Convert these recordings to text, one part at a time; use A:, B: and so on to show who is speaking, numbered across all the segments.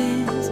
A: voices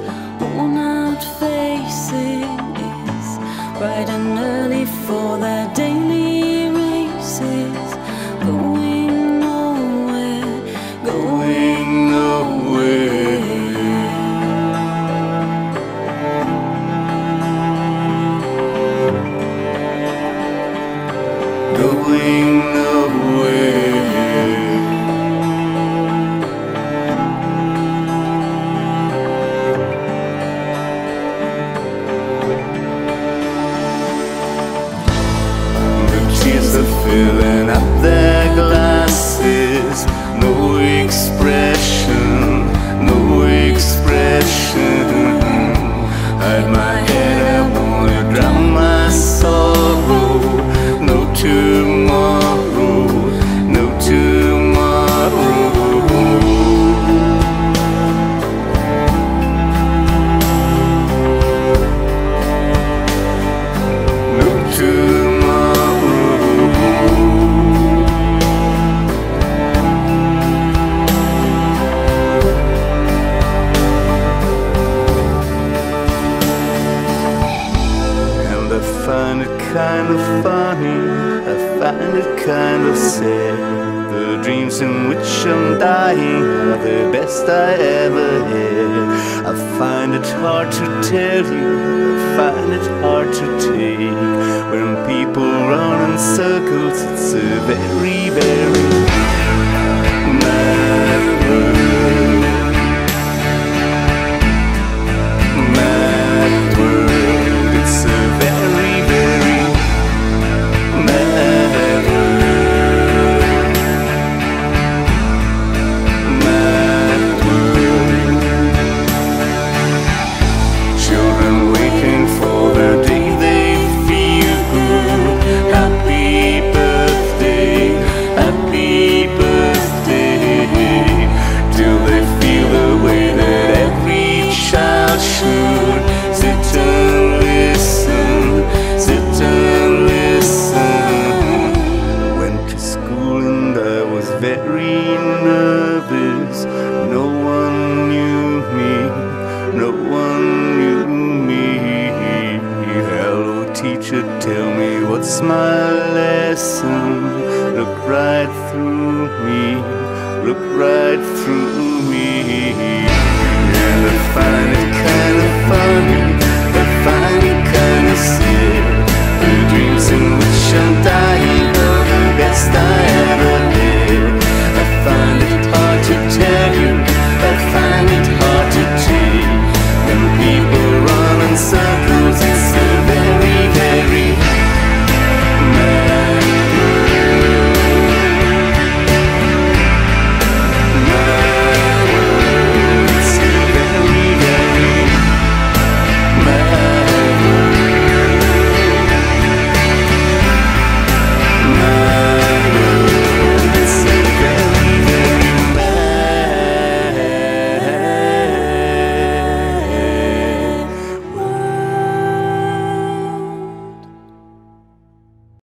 A: kind of funny, I find it kind of sad. The dreams in which I'm dying are the best I ever had. I find it hard to tell you, I find it hard to take. When people run in circles, it's a very, very My lesson. Look right through me. Look right through me. And the find kind.